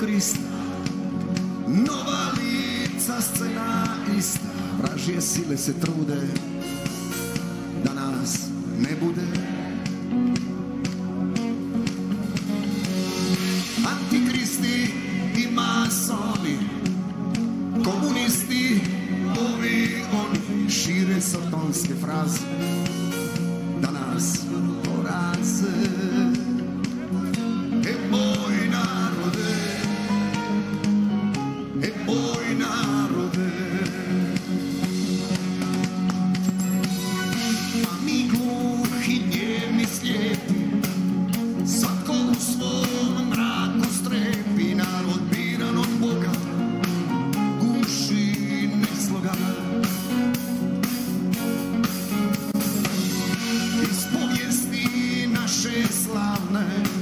Krista. Nova lica scena ista. Vražije sile se trude Da nas ne bude. Antikristi i masoni Komunisti, ovi oni Šire satanske fraze Da nas славной